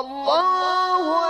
الله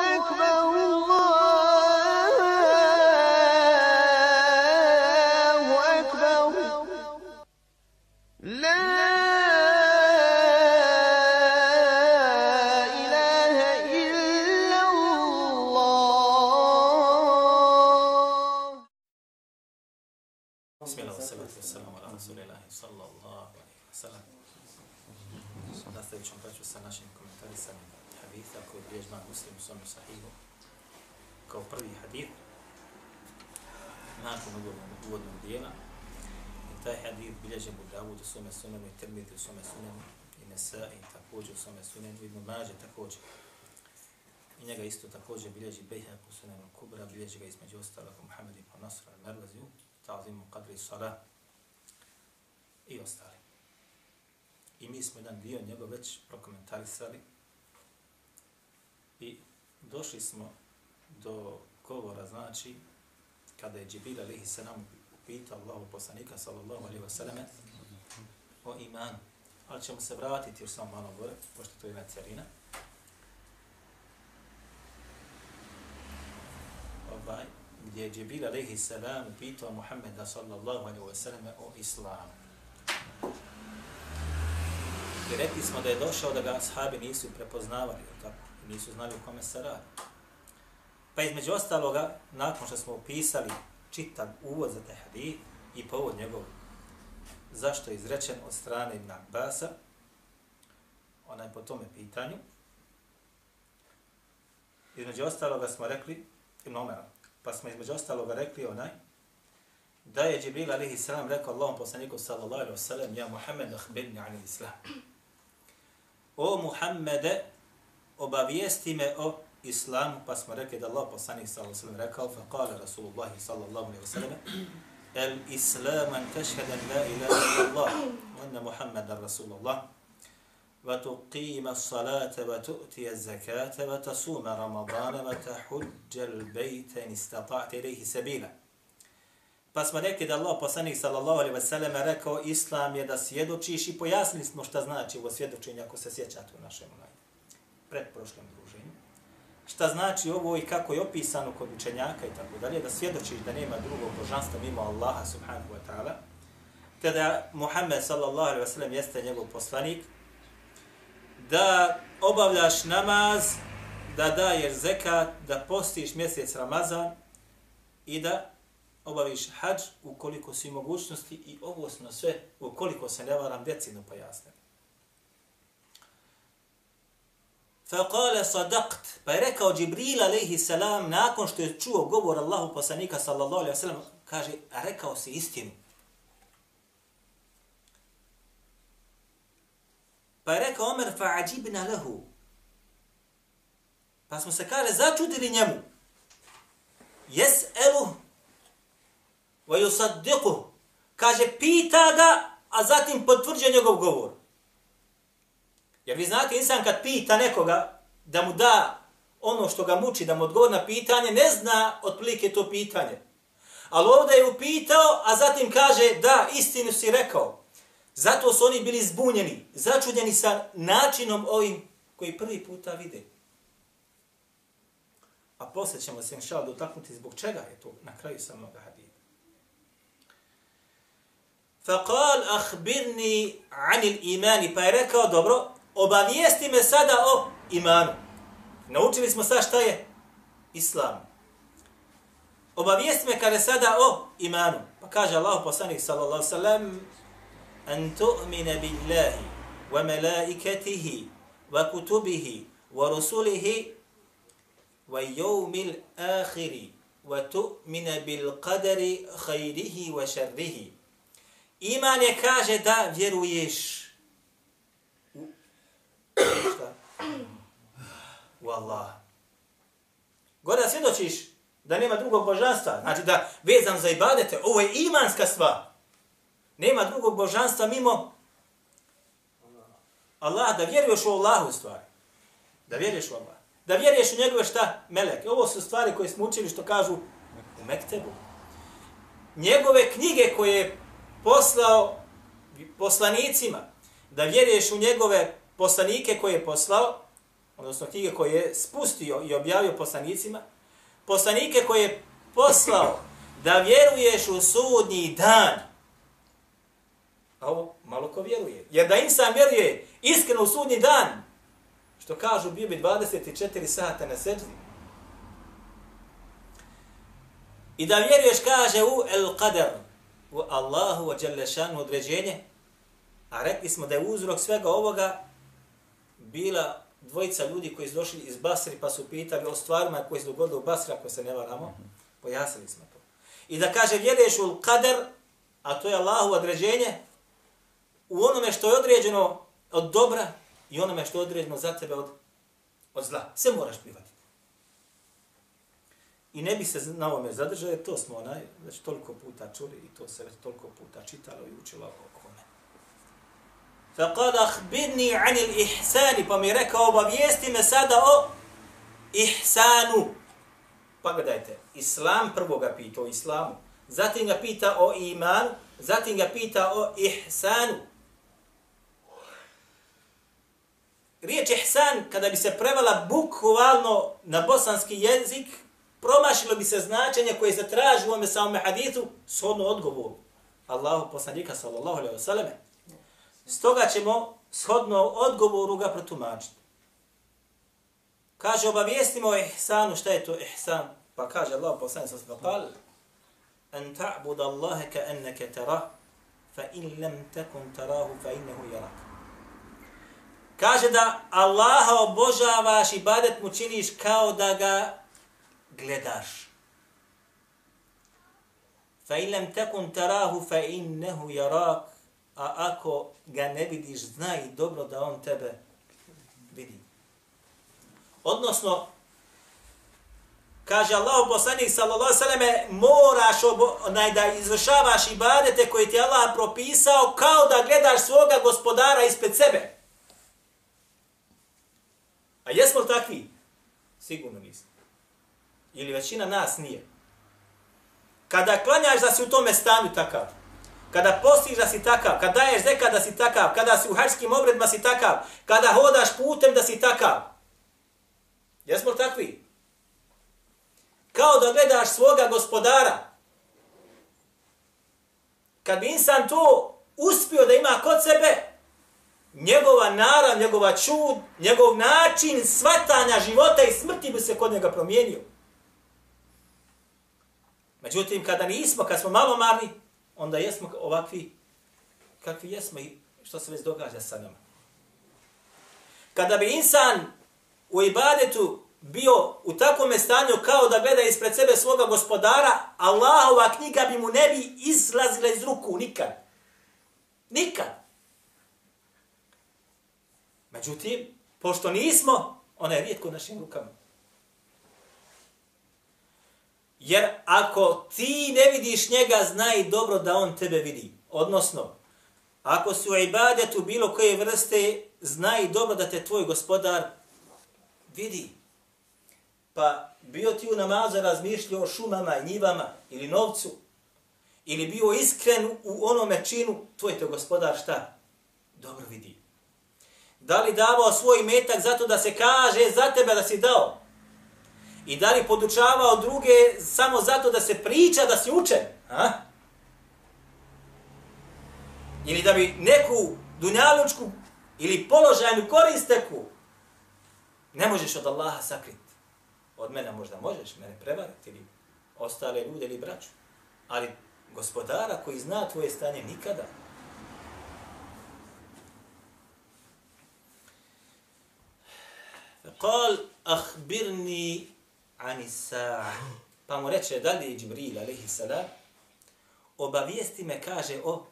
također sunenu i Ibn Mađe također. I njega isto također bilježi Bejhek u sunenu Kubra, bilježi ga između ostalog Muhammed ibn Nasr al-Mervazi u Ta'zimu Qadri Salah i ostali. I mi smo jedan dio njegov već prokomentarisali i došli smo do govora, znači, kada je Džibril alihi salam upitao Allahu poslanika sallallahu alaihi wa sallam o imanu. Ali ćemo se vratiti još samo malo gore, pošto to je jedna carina. Ovaj, gdje je Džibril alaihi salam pitao Muhammeda sallallahu alaihi wa sallam o islamu. I rekli smo da je došao da ga ashabi nisu prepoznavali, tako? Nisu znali u kome se radi. Pa između ostaloga, nakon što smo upisali čitav uvod za taj hadith i povod njegovog zašto je izrečen od strane Ibn Abbasa, onaj po tome pitanju, između ostaloga smo rekli, Ibn Omera, pa smo između ostaloga rekli onaj, da je Džibril alihi salam rekao Allahom poslaniku sallallahu alaihi wa sallam, ja Muhammed ahbirni ali islam. O Muhammede, obavijesti me o islamu, pa smo rekli da Allah poslanik sallallahu alaihi wa sallam rekao, fa kale Rasulullah sallallahu alaihi wa sallam, الإسلام islam an أن لا la ilaha illallah, wa anna رسول Rasulullah, wa الصلاة وتؤتي wa وتصوم zakata wa البيت إن wa إليه al-bayta istata'ta ilayhi sabila. Pa smo rekli da Allah poslanik sallallahu alaihi wa sellem rekao islam je da svjedočiš i pojasnili smo šta znači ovo svjedočenje ako se sjećate u našem onaj predprošlom druženju. Šta znači ovo i kako je opisano kod učenjaka i tako dalje, da svjedočiš da nema drugog božanstva mimo Allaha subhanahu wa ta'ala, te da Muhammed sallallahu alaihi wa sallam jeste njegov poslanik, da obavljaš namaz, da daješ zekat, da postiš mjesec Ramazan i da obaviš hađ ukoliko si mogućnosti i ovo smo sve ukoliko se ne varam decidno pojasne. Faqala sadaqt, pa je rekao Džibril alejhi salam nakon što je čuo govor Allahu poslanika sallallahu alejhi ve sellem, kaže, a rekao si istinu. Pa je rekao Omer fa'ajibna lahu. Pa smo se kaže začudili njemu. Yes'alu wa yusaddiqu. Kaže, pita ga, a zatim potvrđuje njegov govor. Jer vi znate, insan kad pita nekoga da mu da ono što ga muči, da mu odgovor na pitanje, ne zna otprilike to pitanje. Ali ovdje je upitao, a zatim kaže, da, istinu si rekao. Zato su oni bili zbunjeni, začudjeni sa načinom ovim koji prvi puta vide. A poslije ćemo se inšal dotaknuti zbog čega je to na kraju samog hadida. Faqal akhbirni anil imani, pa je rekao, dobro, obavijesti me sada o imanu. Naučili smo sad šta je islam. Obavijesti me kada sada o imanu. Pa kaže Allah poslanik sallallahu sallam, an tu'mina billahi wa malaikatihi wa kutubihi wa rusulihi wa yawmil akhiri wa tu'mina bil qadari khayrihi wa sharrihi. Iman je kaže da vjeruješ šta? U Allah. Gore da svjedočiš da nema drugog božanstva, znači da vezam za ibadete, ovo je imanska stvar. Nema drugog božanstva mimo Allah, da vjeruješ u Allahu stvari. Da vjeruješ u Allah. Da vjeruješ u njegove šta? Meleke. Ovo su stvari koje smo učili što kažu u Mektebu. Njegove knjige koje je poslao poslanicima, da vjeruješ u njegove poslanike koje je poslao, odnosno knjige koje je spustio i objavio poslanicima, poslanike koje je poslao da vjeruješ u sudnji dan. A ovo malo ko vjeruje. Jer da insan vjeruje iskreno u sudnji dan, što kažu bio bi 24 sata na seđi. I da vjeruješ, kaže, u el qadar, u Allahu wa Đalešanu određenje, a rekli smo da je uzrok svega ovoga bila dvojica ljudi koji su došli iz Basri pa su pitali o stvarima koje su dogodili u Basri, ako se ne varamo, pojasnili smo to. I da kaže, vjeruješ u kader, a to je Allahu određenje, u onome što je određeno od dobra i onome što je određeno za tebe od, od zla. Sve moraš prihvatiti. I ne bi se na ovome zadržao, jer to smo onaj, već toliko puta čuli i to se već toliko puta čitalo i učilo oko kome. Faqad عن anil ihsani, pa mi je rekao, obavijesti me sada o ihsanu. Pa islam prvo ga pita o islamu, zatim ga pita o imanu, zatim ga pita o ihsanu. Riječ ihsan, kada bi se prevela bukvalno na bosanski jezik, promašilo bi se značenje koje se traži u ovome samome hadithu, shodno odgovoru. Allahu poslanika sallallahu alaihi wa sallam. Stoga ćemo shodno odgovoru ga protumačiti. Kaže, obavijestimo o ihsanu, šta je to ihsan? Pa kaže Allah poslani sa svakal, an ta'bud Allahe ka enneke tarah, fa in lam takun tarahu, fa innehu yarak. Kaže da Allaha obožavaš i badet mu činiš kao da ga gledaš. Fa in lam takun tarahu fa innahu yarak. A ako ga ne vidiš, znaj dobro da on tebe vidi. Odnosno, kaže Allah poslanik sallallahu alejhi moraš onaj da izvršavaš ibadete koje ti Allah propisao kao da gledaš svoga gospodara ispred sebe. A jesmo li takvi? Sigurno nismo. Ili većina nas nije. Kada klanjaš da si u tome stanju takav, kada postiš da si takav, kada daješ zekad da si takav, kada si u hajskim obredima si takav, kada hodaš putem da si takav. Jesmo li takvi? Kao da gledaš svoga gospodara. Kad bi insan to uspio da ima kod sebe, njegova narav, njegova čud, njegov način svatanja života i smrti bi se kod njega promijenio. Međutim, kada nismo, kad smo malo marni, onda jesmo ovakvi kakvi jesmo i što se već događa sa nama. Kada bi insan u ibadetu bio u takvom stanju kao da gleda ispred sebe svoga gospodara, Allahova knjiga bi mu ne bi izlazila iz ruku nikad. Nikad. Međutim, pošto nismo, ona je rijetko u našim rukama. Jer ako ti ne vidiš njega, znaj dobro da on tebe vidi. Odnosno, ako si u ibadetu bilo koje vrste, znaj dobro da te tvoj gospodar vidi. Pa bio ti u namazu razmišljao o šumama i njivama ili novcu, ili bio iskren u onome činu, tvoj te gospodar šta? Dobro vidi. Da li davao svoj metak zato da se kaže za tebe da si dao? I da li podučavao druge samo zato da se priča da si učen? Ha? Ili da bi neku dunjalučku ili položajnu koristeku ne možeš od Allaha sakriti. Od mene možda možeš, mene prevariti ili ostale ljude ili braću. Ali gospodara koji zna tvoje stanje nikada. قال أخبرني anisa. Pa mu reče, da li je Džibril, alaihi salam, obavijesti me, kaže, o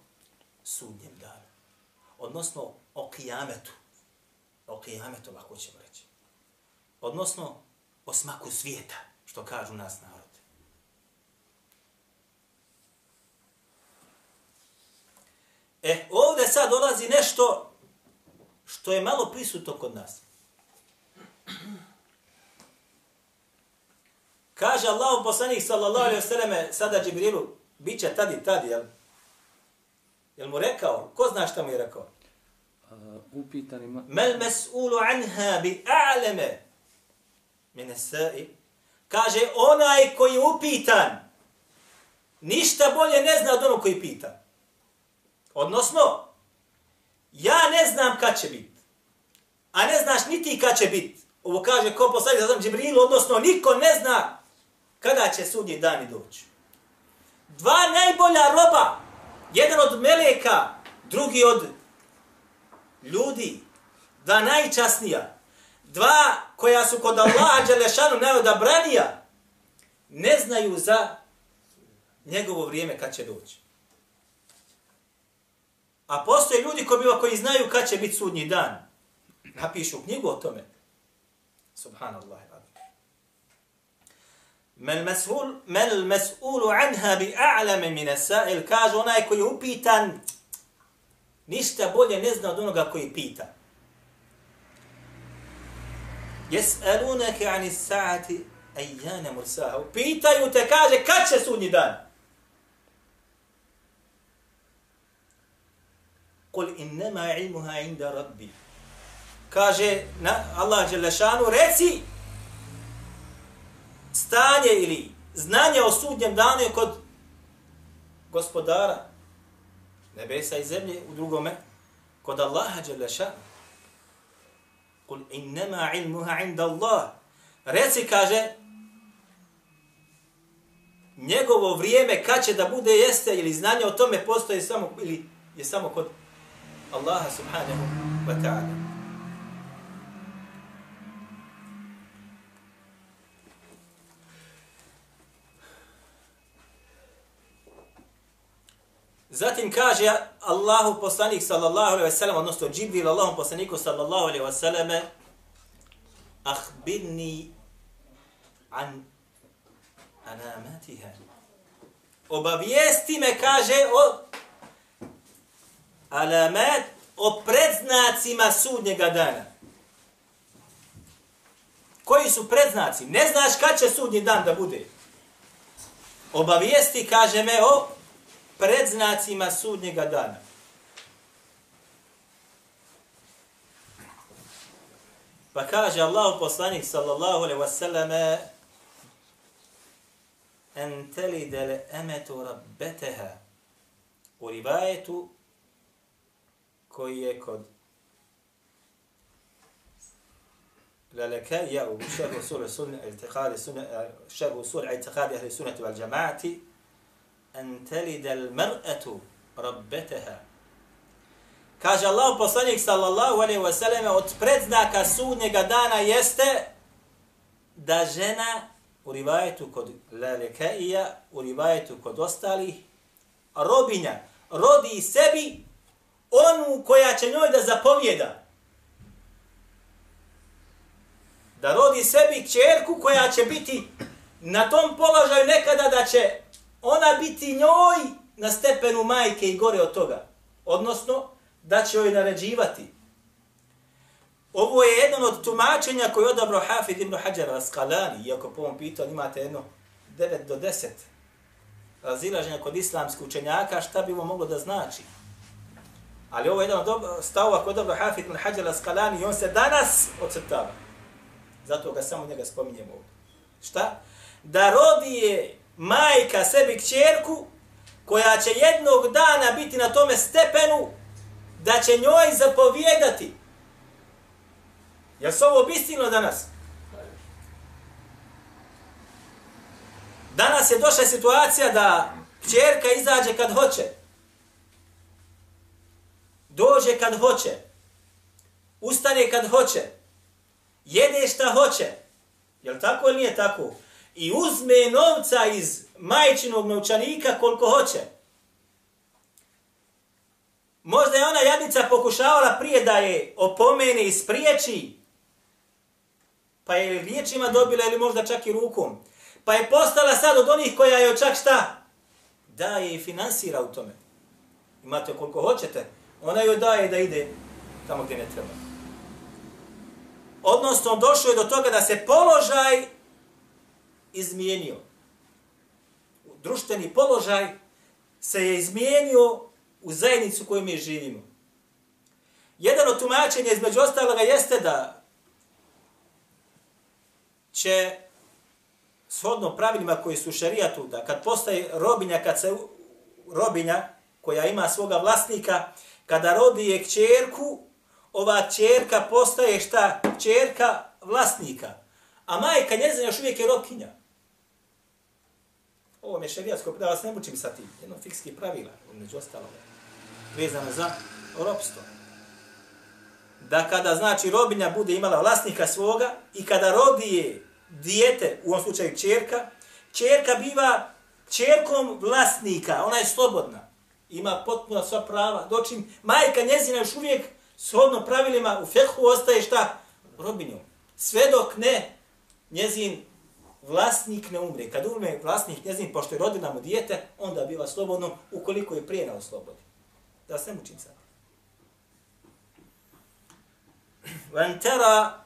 sudnjem danu. Odnosno, o kijametu. O kijametu, ovako ćemo reći. Odnosno, o smaku svijeta, što kažu nas narod. E, ovdje sad dolazi nešto što je malo prisutno kod nas. Kaže Allah poslanik sallallahu alaihi vseleme sada Džibrilu, bit će tadi, tadi, jel? Jel mu rekao? Ko zna šta mu je rekao? upitanima, Mel mes'ulu anha bi a'leme min sa'i. Kaže, onaj koji je upitan, ništa bolje ne zna od onog koji pita. Odnosno, ja ne znam kad će biti. A ne znaš niti kad će biti. Ovo kaže ko poslanik za Džibrilu, odnosno niko ne zna kada će sudnji dani doći. Dva najbolja roba, jedan od meleka, drugi od ljudi, dva najčasnija, dva koja su kod Allaha Đelešanu najodabranija, ne znaju za njegovo vrijeme kad će doći. A postoje ljudi koji, biva, koji znaju kad će biti sudnji dan. Napišu knjigu o tome. Subhanallah. Mel mes'ul mel mes'ulu anha bi a'lama min as-sa'il kaže onaj koji je upitan ništa bolje ne zna od onoga koji pita. Jes'alunaka 'ani as-sa'ati ayyana mursaha. Pitaju te kaže kad će sudnji dan? Kul innama ilmuha inda rabbi. Kaže na Allah dželle šanu reci stanje ili znanje o sudnjem danu je kod gospodara nebesa i zemlje u drugome kod Allaha dželle šanu. Kul innama ilmuha inda Allah. Reci kaže njegovo vrijeme kad će da bude jeste ili znanje o tome postoji samo ili je samo kod Allaha subhanahu wa ta'ala. Zatim kaže Allahu poslanik sallallahu alejhi ve sellem odnosno Džibril Allahu poslaniku sallallahu alejhi ve selleme akhbirni an anamatiha. Obavijesti me kaže o alamat o predznacima sudnjega dana. Koji su predznaci? Ne znaš kad će sudnji dan da bude. Obavijesti, kaže me, o predznacima sudnjega dana. Pa kaže Allah poslanik sallallahu alaihi wasallam en telide le emetu rabbeteha u rivajetu koji je kod لالكاية وشرح أصول السنة اعتقاد السنة شرح أصول اعتقاد أهل السنة والجماعة an talida al mar'atu rabbataha. Kaže Allah poslanik sallallahu alejhi ve selleme od predznaka sudnjega dana jeste da žena u rivajetu kod lalekaija u rivajetu kod ostalih robinja rodi sebi onu koja će njoj da zapovjeda. Da rodi sebi čerku koja će biti na tom položaju nekada da će ona biti njoj na stepenu majke i gore od toga. Odnosno, da će joj naređivati. Ovo je jedan od tumačenja koje je odabro Hafid ibn Hajar al-Skalani, iako po ovom pitanju imate jedno 9 do 10 razilaženja kod islamskih učenjaka, šta bi ovo moglo da znači? Ali ovo je jedan od stavova kod dobro Hafid ibn Hajar al-Skalani i on se danas ocrtava. Zato ga samo njega spominjemo ovdje. Šta? Da rodi je majka sebi kćerku koja će jednog dana biti na tome stepenu da će njoj zapovjedati. Je se ovo obistino danas? Danas je došla situacija da kćerka izađe kad hoće. Dođe kad hoće. Ustane kad hoće. Jede šta hoće. Je tako ili nije tako? I uzme novca iz majčinog novčanika koliko hoće. Možda je ona jadnica pokušavala prije da je opomene i spriječi, pa je riječima dobila ili možda čak i rukom. Pa je postala sad od onih koja je čak šta? Daje i finansira u tome. Imate koliko hoćete, ona joj daje da ide tamo gdje ne treba. Odnosno, došlo je do toga da se položaj izmijenio. Društveni položaj se je izmijenio u zajednicu kojoj mi živimo. Jedan od tumačenja između ostaloga jeste da će shodno pravilima koji su šerijatu, šarijatu, da kad postaje robinja, kad se robinja koja ima svoga vlasnika, kada rodi je kćerku, ova čerka postaje šta? Čerka vlasnika. A majka njezina još uvijek je rokinja. Ovo je šerijatsko, da vas ne mučim sa tim. Jedno fikski pravila, među ostalo, vezano za ropstvo. Da kada, znači, robinja bude imala vlasnika svoga i kada rodi je dijete, u ovom slučaju čerka, čerka biva čerkom vlasnika, ona je slobodna. Ima potpuno sva prava. Dočim, majka njezina još uvijek shodno pravilima u fekhu ostaje šta? Robinjom. Sve dok ne njezin vlasnik ne umre. Kad umre vlasnik njezin, pošto je rodina mu dijete, onda biva slobodno ukoliko je prije na oslobodi. Da se mučim sad. Ventera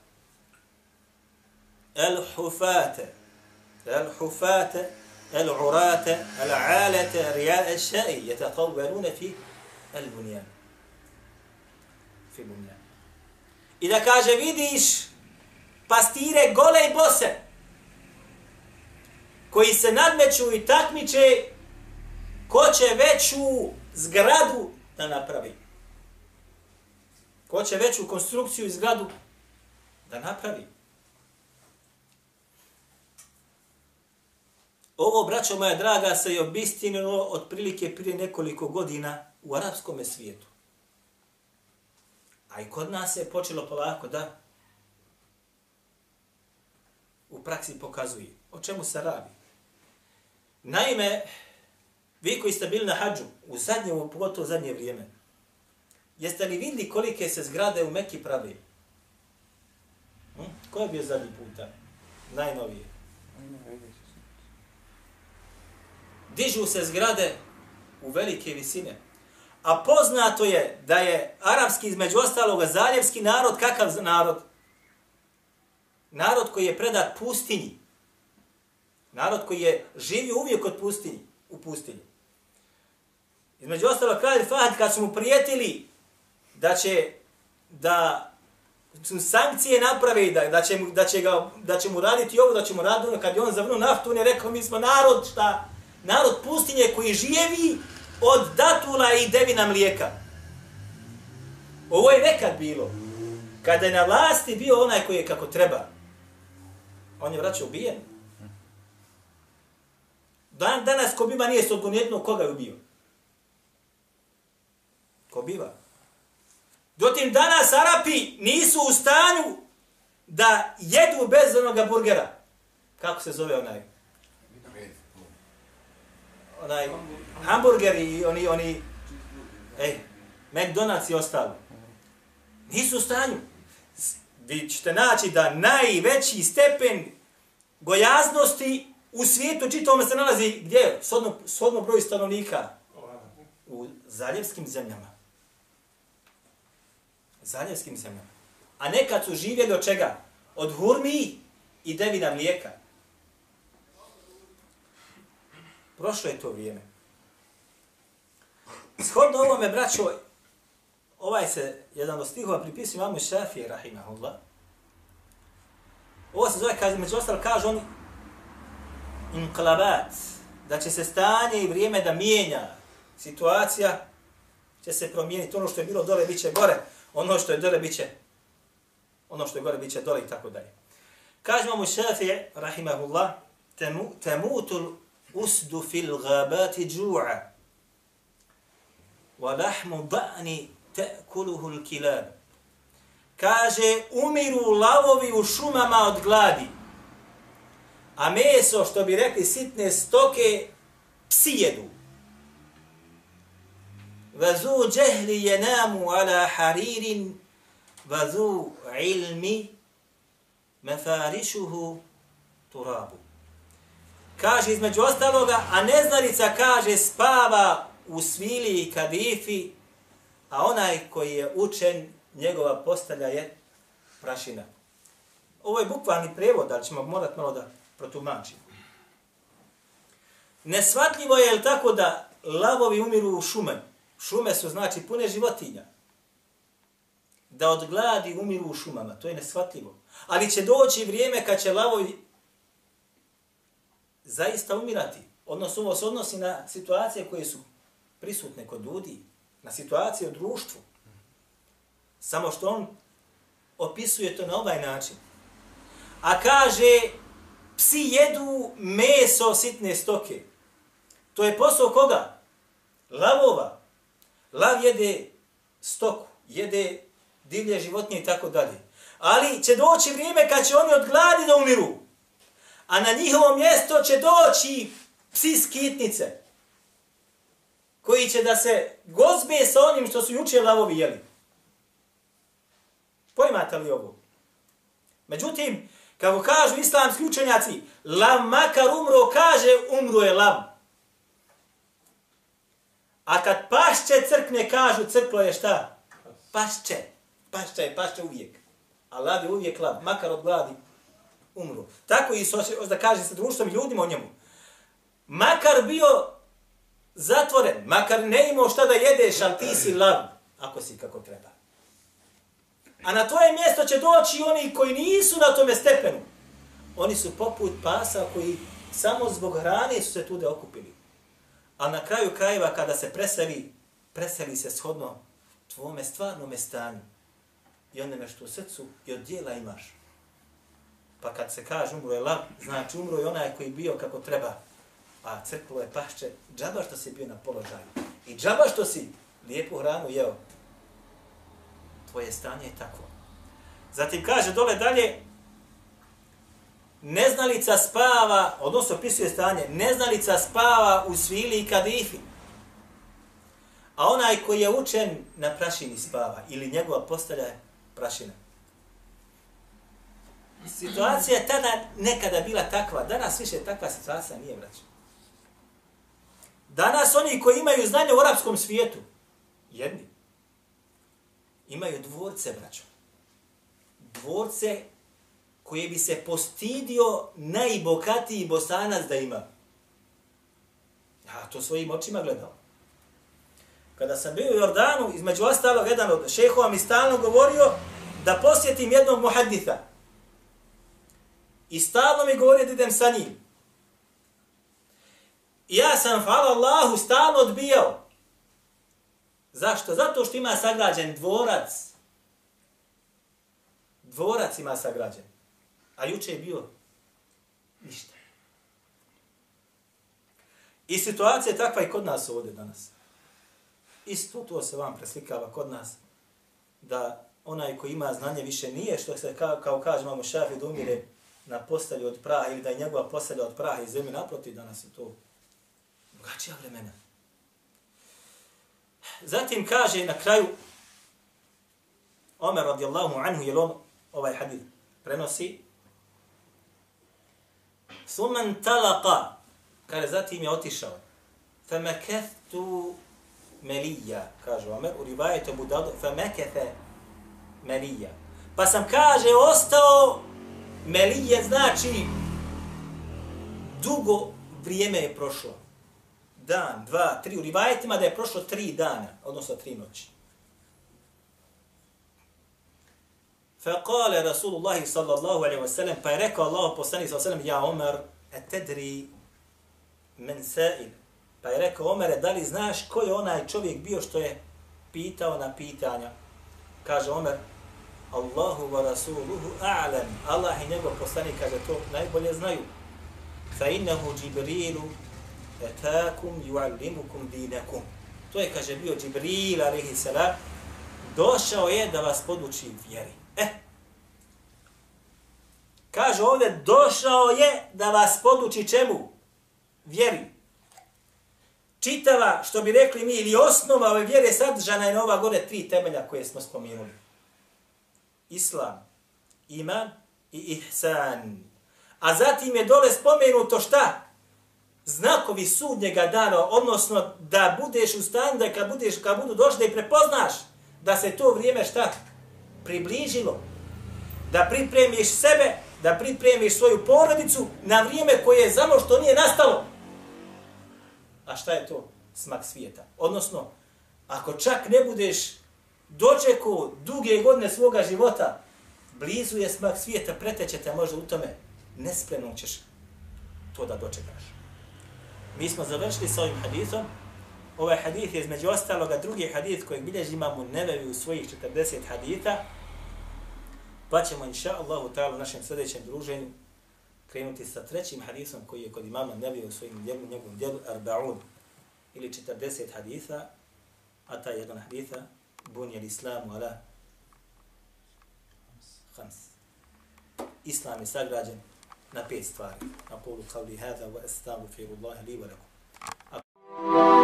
el hufate el hufate el urate el alete rija še'i, šaj je ta verune fi el bunijan. Fi bunijan. I da kaže, vidiš pastire gole i bose koji se nadmeću i takmiče ko će veću zgradu da napravi. Ko će veću konstrukciju i zgradu da napravi. Ovo, braćo moja draga, se je obistinilo otprilike prije nekoliko godina u arapskom svijetu. A i kod nas je počelo polako da u praksi pokazuje. O čemu se radi? Naime, vi koji ste bili na hađu, u zadnje, pogotovo u zadnje vrijeme, jeste li vidli kolike se zgrade u Mekki pravi? Hm? Ko je bio zadnji puta? Najnovije. Dižu se zgrade u velike visine. A poznato je da je arapski između ostaloga zaljevski narod, kakav narod? Narod koji je predat pustinji. Narod koji je živio uvijek od pustinji, u pustinji. Između ostalo kralj Fahad kad su mu prijetili da će da su sankcije naprave da, da, će mu, da, će ga, da će mu raditi ovo, da će mu raditi ono, kad je on zavrnuo naftu, on je rekao mi smo narod šta? Narod pustinje koji živi od datula i devina mlijeka. Ovo je nekad bilo. Kada je na vlasti bio onaj koji je kako treba. On je vraćao ubijen. Dan danas ko biva nije sodgonetno koga je ubio. Ko biva. Dotim danas Arapi nisu u stanju da jedu bez onoga burgera. Kako se zove onaj? Onaj hamburger i oni, oni, ej, McDonald's i ostalo. Nisu u stanju. Vi ćete naći da najveći stepen gojaznosti u svijetu čitavome se nalazi gdje? Sodno, sodno broj stanovnika. U zaljevskim zemljama. Zaljevskim zemljama. A nekad su živjeli od čega? Od hurmi i devina mlijeka. Prošlo je to vrijeme. Shodno ovome, braćo, ovaj se, jedan od stihova pripisuje imamu Šafije, rahimahullah. Ovo se zove, kaže, među ostalo, kaže on, inklabat, da će se stanje i vrijeme da mijenja, situacija će se promijeniti, ono što je bilo dole, bit će gore, ono što je dole, bit će, ono što je gore, bit će dole i tako dalje. Kaže mu Šafije, rahimahullah, temutul usdu fil gabati džu'a, وَلَحْمُ ضَعْنِ تَأْكُلُهُ الْكِلَابِ Kaže, umiru lavovi u šumama od gladi. a meso, što bi rekli, sitne stoke, psi jedu. Vazu džehli jenamu ala haririn, vazu ilmi mefarišuhu turabu. Kaže između ostaloga, a neznalica kaže spava u svili i kadifi, a onaj koji je učen, njegova postelja je prašina. Ovo je bukvalni prevod, ali ćemo morati malo da protumačimo. Nesvatljivo je li tako da lavovi umiru u šume? Šume su znači pune životinja. da od gladi umiru u šumama. To je nesvatljivo. Ali će doći vrijeme kad će lavovi zaista umirati. Odnosno, ovo se odnosi na situacije koje su prisutne kod ljudi, na situacije u društvu. Samo što on opisuje to na ovaj način. A kaže, psi jedu meso sitne stoke. To je posao koga? Lavova. Lav jede stoku, jede divlje životinje i tako dalje. Ali će doći vrijeme kad će oni od gladi da umiru. A na njihovo mjesto će doći psi skitnice. Koji će da se gozbe sa onim što su juče lavovi jeli. Pojmate li ovo? Međutim, kako kažu islamski učenjaci, lam makar umro, kaže umro je lam. A kad pašće crkne, kažu crklo je šta? Pašće. Pašće je pašće uvijek. A lav je uvijek lav, makar od gladi umro. Tako i da kaže sa društvom ljudima o njemu. Makar bio zatvoren, makar ne imao šta da jedeš, ali ti si lav, ako si kako treba. A na tvoje mjesto će doći oni koji nisu na tome stepenu. Oni su poput pasa koji samo zbog hrane su se tude okupili. A na kraju krajeva kada se preseli, preseli se shodno tvome stvarnome stanju i onome što u srcu i od dijela imaš. Pa kad se kaže umro je lav, znači umro je onaj koji bio kako treba. A crklo je pašće, džaba što si bio na položaju. I džaba što si lijepu hranu jeo. Tvoje stanje je tako. Zatim kaže dole dalje, neznalica spava, odnosno opisuje stanje, neznalica spava u svili i kadifi. A onaj koji je učen na prašini spava ili njegova postelja je prašina. Situacija je tada nekada bila takva, danas više takva situacija nije vraćena. Danas oni koji imaju znanje u arapskom svijetu, jedni, imaju dvorce, braćo. Dvorce koje bi se postidio najbogatiji bosanac da ima. Ja to svojim očima gledao. Kada sam bio u Jordanu, između ostalog, jedan od šehova mi stalno govorio da posjetim jednog muhaditha. I stalno mi govorio da idem sa njim. I ja sam, hvala Allahu, stalno odbijao. Zašto? Zato što ima sagrađen dvorac. Dvorac ima sagrađen. A juče je bio ništa. I situacija je takva i kod nas ovdje danas. Isto to se vam preslikava kod nas, da onaj koji ima znanje više nije, što se kao, kao kaže mamo šafi da umire na postelju od praha ili da je njegova postelja od praha i zemlje naproti, danas je to drugačija vremena. Zatim kaže na kraju Omer radijallahu anhu, jer on ovaj hadith prenosi, Suman talaqa, kaže zatim je otišao, famekethtu melija, kaže Omer, u rivajetu Budadu, femekethe melija. Pa sam, kaže, ostao melije, znači, dugo vrijeme je prošlo dan, dva, tri, u rivajetima da je prošlo tri dana, odnosno tri noći. Fekale Rasulullahi sallallahu alaihi wasallam, pa je rekao Allah poslani sallallahu alaihi wasallam, ja Omer, etedri men sa'il. Pa je rekao Omer, da li znaš ko je onaj čovjek bio što je pitao na pitanja? Kaže Omer, Allahu wa Rasuluhu a'lam. Allah i njegov poslani, kaže to, najbolje znaju. Fa innahu Jibrilu etakum yu'allimukum dinakum to je kaže bio Džibril, alejhi salam, došao je da vas poduči vjeri E. Kaže ovdje, došao je da vas poduči čemu? Vjeri. Čitava, što bi rekli mi, ili osnova ove vjere sadržana je na ova gore tri temelja koje smo spomenuli. Islam, iman i ihsan. A zatim je dole spomenuto šta? Znakovi sudnjega dana, odnosno da budeš u stanju da kad, budeš, kad budu došli da i prepoznaš da se to vrijeme šta? približilo da pripremiš sebe, da pripremiš svoju porodicu na vrijeme koje je samo što nije nastalo. A šta je to? Smak svijeta. Odnosno, ako čak ne budeš dočekao duge godine svoga života, blizu je smak svijeta, pretećete možda u tome, nespremno ćeš to da dočekaš. Mi smo završili sa ovim hadithom. Ovaj hadith je između ostaloga drugi hadith kojeg bilježi imamo nevevi u svojih 40 haditha. Pa ćemo, inša Allahu ta'ala, u našem sljedećem druženju krenuti sa trećim hadisom koji je kod imama nevevi u svojim djelu, njegovom djelu Arbaun ili 40 haditha, a taj jedan haditha bunje islamu ala hams. Islam je sagrađen na pet stvari. Na kolu kavli hada wa astagfirullahi li wa lakum.